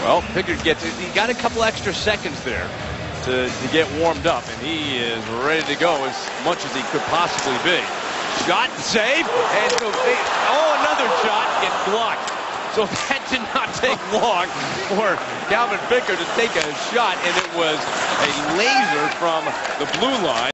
Well, Pickard gets—he got a couple extra seconds there to, to get warmed up, and he is ready to go as much as he could possibly be. Shot, save, and so, oh, another shot gets blocked. So that did not take long for Calvin Pickard to take a shot, and it was a laser from the blue line.